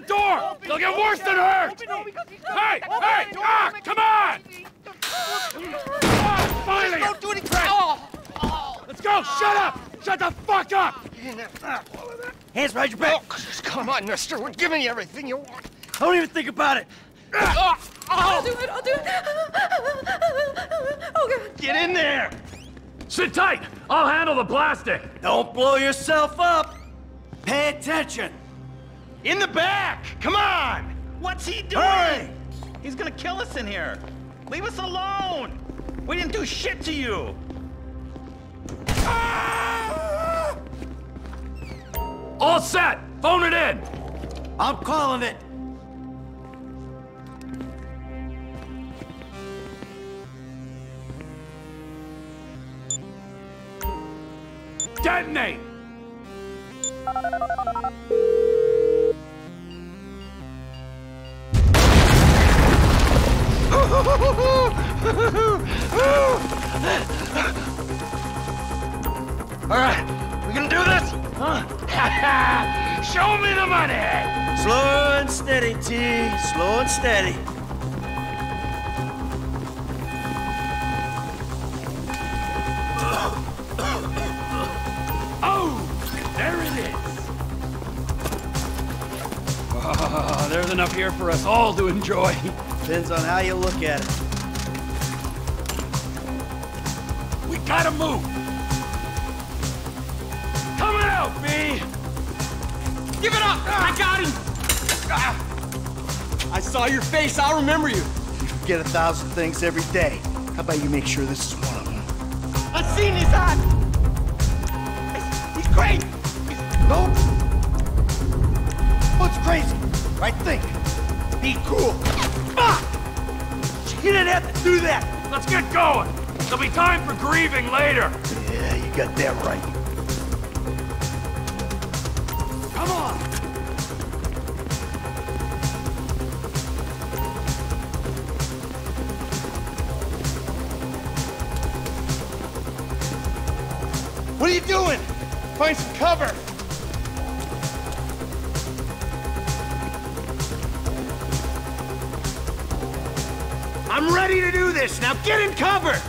the door! They'll get worse than hurt! Hey! Hey! Ah! Come on! Ah, finally! Don't do anything! Oh! Let's go! Shut up! Shut the fuck up! Hands behind your back. Oh, come on, mister. We're giving you everything you want. Don't even think about it. I'll do it, I'll do it. Oh, God. Get in there! Sit tight! I'll handle the plastic! Don't blow yourself up. Pay attention. In the back! Come on! What's he doing? Hurry! He's gonna kill us in here. Leave us alone. We didn't do shit to you. Ah! All set! Phone it in! I'm calling it. Detonate! All right, we gonna do this? Huh? Show me the money! Slow and steady, T. Slow and steady. Oh! There it is! Oh, there's enough here for us all to enjoy. Depends on how you look at it. Gotta move! Coming out, B! Give it up! I got him! I saw your face. I'll remember you. You forget a thousand things every day. How about you make sure this is one of them? I've seen his eyes. He's, he's great. Nope. What's crazy? Right think. Be cool. Fuck! You didn't have to do that. Let's get going! There'll be time for grieving later! Yeah, you got that right. Come on! What are you doing? Find some cover. I'm ready to do this. Now get in cover.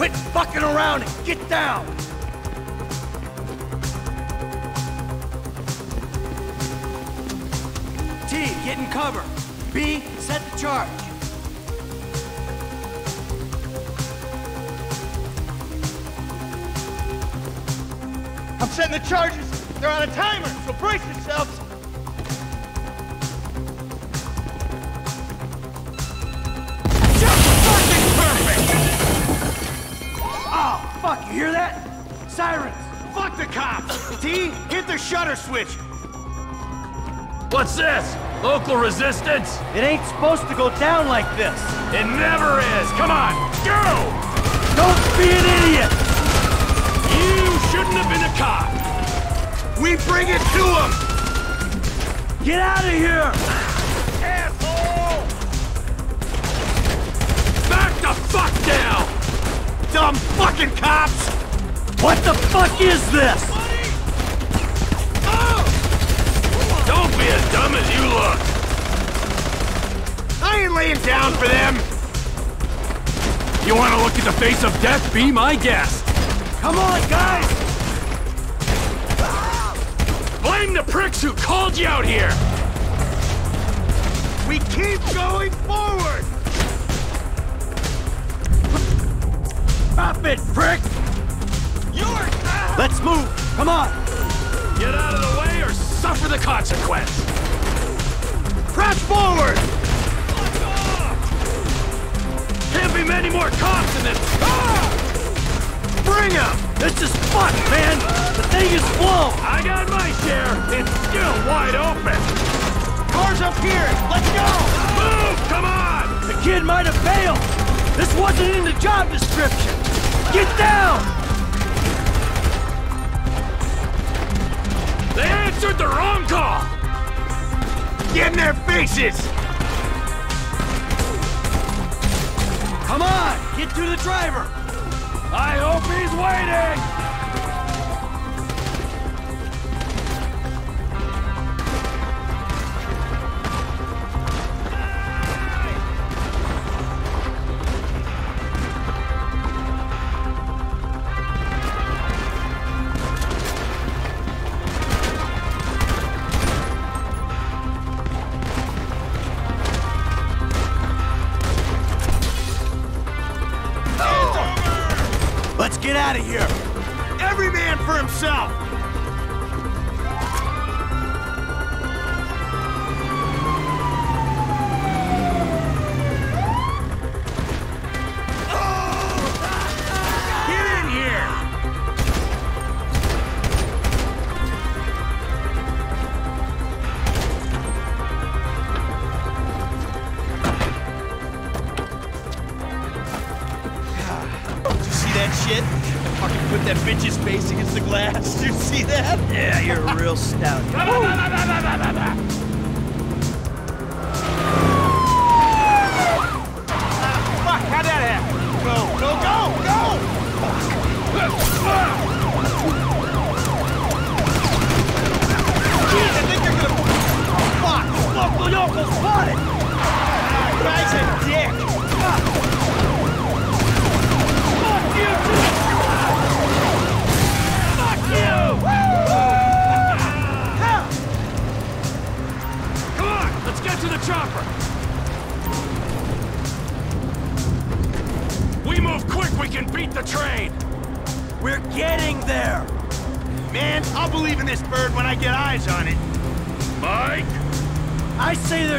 Quit fucking around and get down! T, get in cover. B, set the charge. I'm setting the charges. They're on a timer, so brace yourselves. Sirens! Fuck the cops. T, hit the shutter switch. What's this? Local resistance? It ain't supposed to go down like this. It never is! Come on, go! Don't be an idiot! You shouldn't have been a cop! We bring it to them. Get out of here! Asshole! Back the fuck down! Dumb fucking cops. What the fuck is this? Don't be as dumb as you look! I ain't laying down for them. You want to look at the face of death? Be my guest! Come on, guys! Blame the pricks who called you out here! We keep going forward. Stop it, prick! Let's move! Come on! Get out of the way or suffer the consequence! press forward. Can't be many more cops in this... Ah! Bring him. This is fucked, man! The thing is blown! I got my share! It's still wide open! Cars up here. Let's go. Move! Come on! The kid might have failed! This wasn't in the job description! Get down! Answered the wrong call! Get in their faces. Come on! Get to the driver! I hope he's waiting!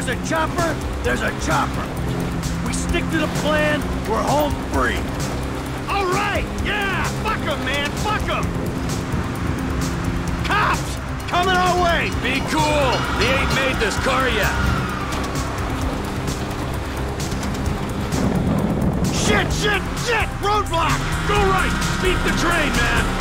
There's a chopper, there's a chopper. We stick to the plan, we're home free. All right, yeah, fuck 'em, man, fuck 'em. Cops, coming our way. Be cool! He ain't made this car yet! Shit, shit, shit, roadblock. Go right! Beat the train, man!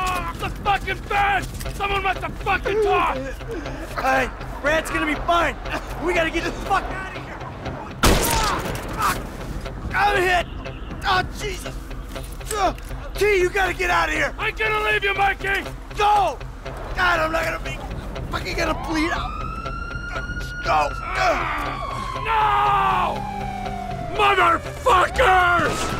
the fucking fence! Someone must have fucking talked! Hey, Brad's gonna be fine. We gotta get the fuck out of here. Ah! I'm hit. Oh Jesus! Uh, T, you gotta get out of here. I'm gonna leave you, Mikey! Go! God, I'm not gonna be fucking gonna bleed out. Go! No! Motherfuckers!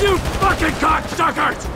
You fucking cocksuckers!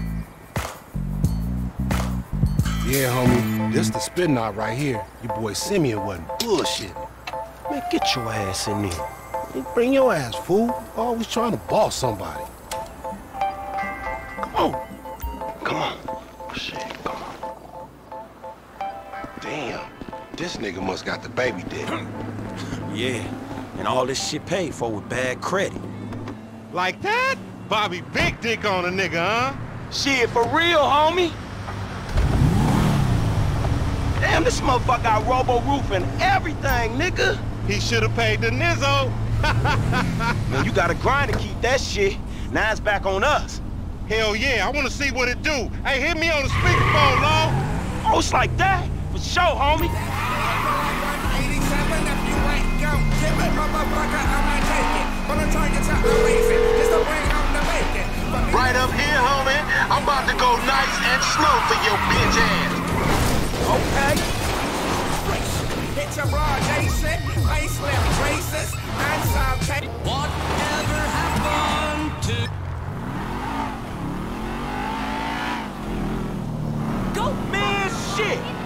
Yeah, homie. This the spin knot right here. Your boy Simeon wasn't bullshitting. Man, get your ass in there. Hey, Bring your ass, fool. Always trying to boss somebody. Come on. Come on. Oh, shit, come on. Damn. This nigga must got the baby dick. Yeah, and all this shit paid for with bad credit. Like that? Bobby big dick on a nigga, huh? Shit, for real, homie. Damn, this motherfucker got robo roof and everything, nigga. He should have paid the Nizzo. Man, you gotta grind to keep that shit. Now it's back on us. Hell yeah, I want to see what it do. Hey, hit me on the speakerphone, Long. Oh, it's like that? For sure, homie. Right up here, homie. I'm about to go nice and slow for your bitch ass. Okay. Hit your broad Jason, facelift traces, and some tape. Whatever happened to... Go, man, shit.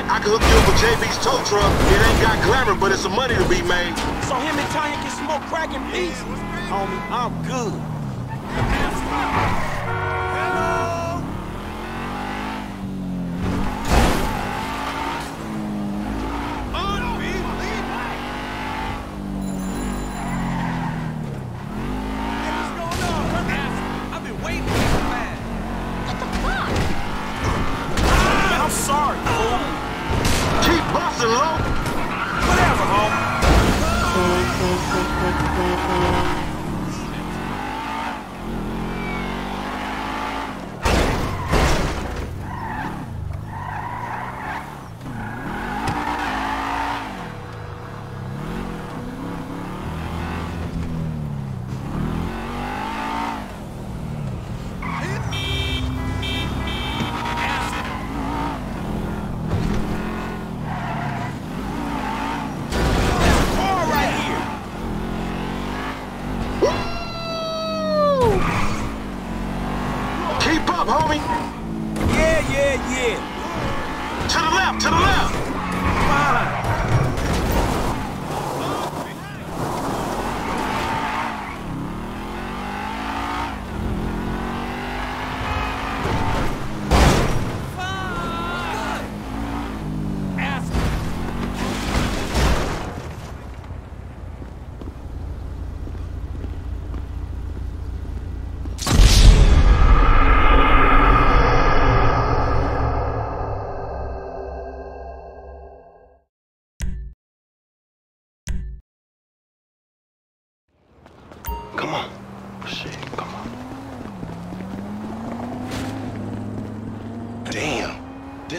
Need I can hook you up with JB's tow truck. It ain't got glamour, but it's some money to be made. So him and Tonya can smoke crack in peace? Homie, I'm good.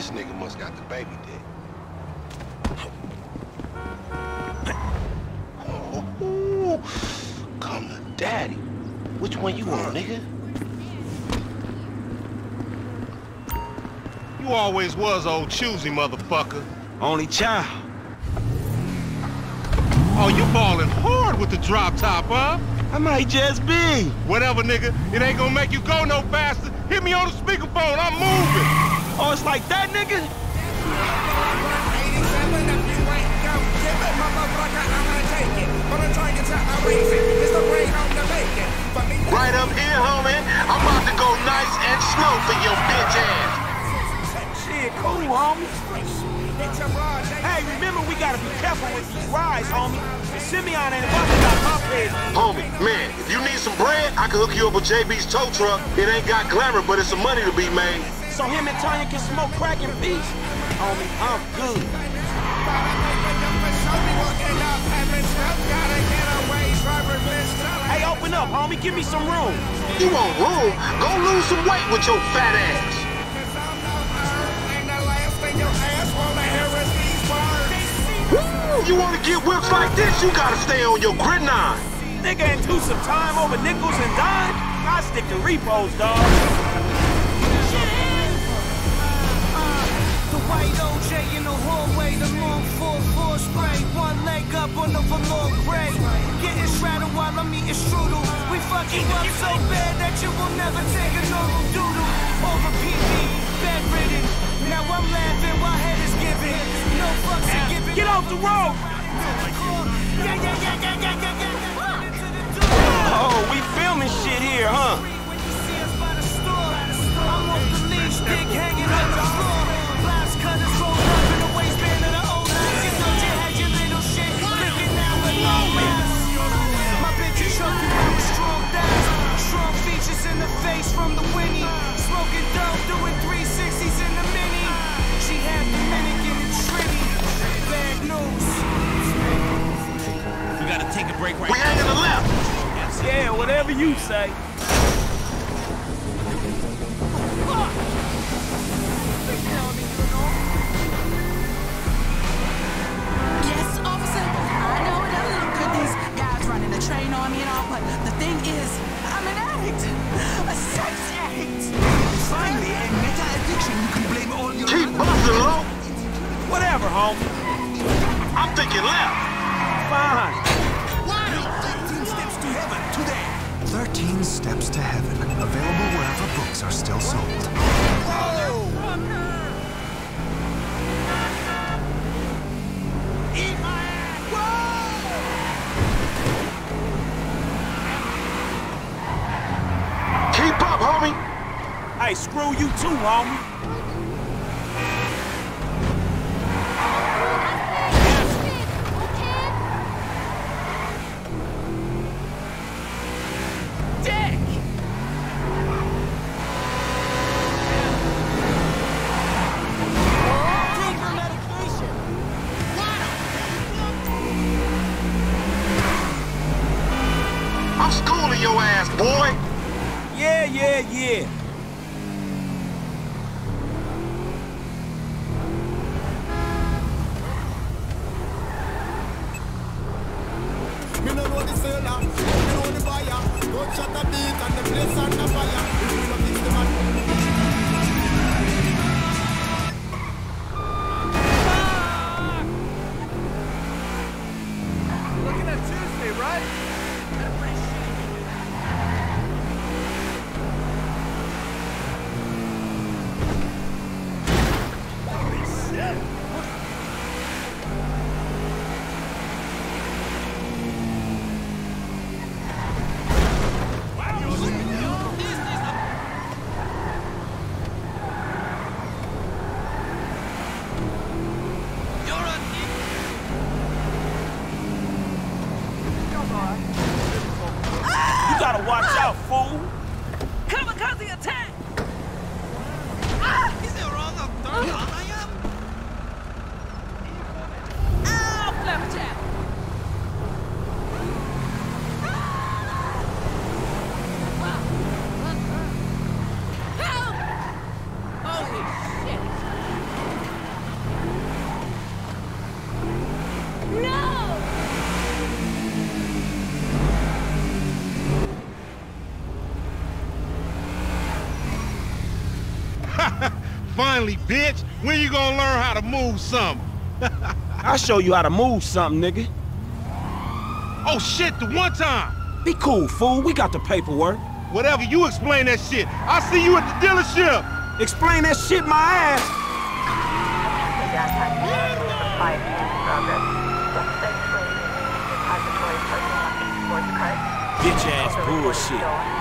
This nigga must got the baby dick. Ooh, Come to daddy. Which one you want, nigga? You always was old choosy, motherfucker. Only child. Oh, you balling hard with the drop top, huh? I might just be. Whatever, nigga. It ain't gonna make you go no faster. Hit me on the speakerphone. I'm moving. Oh, it's like that, nigga? Right up here, homie. I'm about to go nice and slow for your bitch ass. Shit, cool, homie. Hey, remember we gotta be careful with these rides, homie. The Simeon ain't about to dock my pay. Homie, man, if you need some bread, I can hook you up with JB's tow truck. It ain't got glamour, but it's some money to be made. So him and Tonya can smoke crack and peace? Homie, I'm good. Hey, open up, homie. Give me some room. You want room? Go lose some weight with your fat ass. Woo! You wanna get whips like this, you gotta stay on your gridiron. Nigga ain't do some time over nickels and dimes. I stick to repos, dog. White OJ in the hallway, the long 4-4 spray. One leg up on the velour gray. Getting while I'm eating strudel. We fuck you up so bad that you will never take a normal doodle. Over PD, bedridden. Now I'm laughing while head is giving. No fucks are given. Get off the road! Yeah, yeah, yeah, yeah, yeah, yeah, yeah. Steps to Heaven, available wherever books are still sold. Keep up, homie! Hey, screw you too, homie! Shut the beat and the place on the fire. bitch. When you gonna learn how to move something? I'll show you how to move something, nigga. Oh, shit, the one time. Be cool, fool. We got the paperwork. Whatever, you explain that shit. I'll see you at the dealership. Explain that shit my ass. Bitch ass bullshit.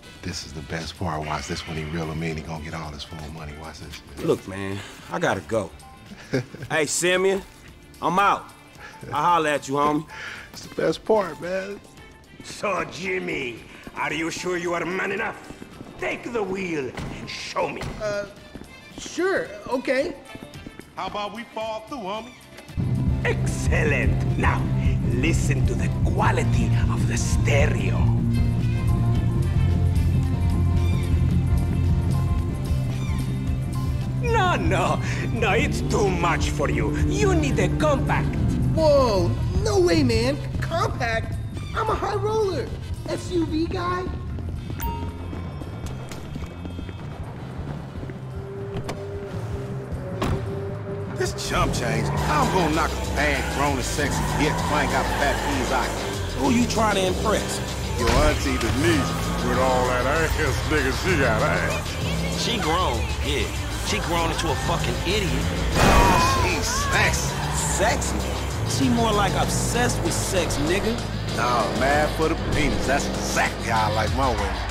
This is the best part. Watch this when he reel him in. He gonna get all his full money. Watch this. Look, man, I gotta go. hey, Simeon, I'm out. I'll holler at you, homie. It's the best part, man. So, Jimmy, are you sure you are man enough? Take the wheel and show me. Uh, sure, okay. How about we fall through, homie? Excellent. Now, listen to the quality of the stereo. No, no, no, it's too much for you. You need a compact. Whoa, no way, man. Compact? I'm a high roller. SUV guy? This chump change, I'm gonna knock a bad, grown and sexy bitch who ain't got fat peas eye. Who you trying to impress? Your auntie Denise, with all that ass, nigga, she got ass. She grown, yeah. She grown into a fucking idiot. She's sexy. Sexy? She more like obsessed with sex, nigga. No, mad for the penis. That's exactly how I like my women.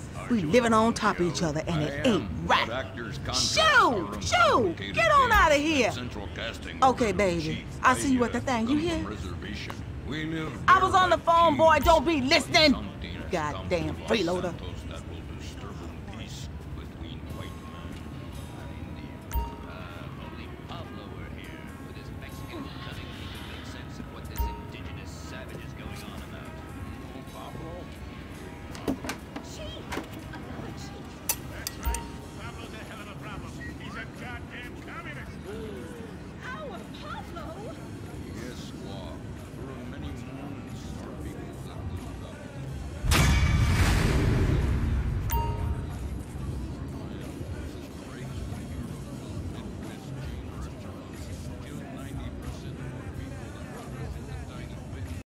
We living on top of each other, and it ain't right. Shoo! Shoo! Get on out of here! Okay, baby. I'll see you at the thing. You hear? I was on the phone, boy. Don't be listening. Goddamn freeloader.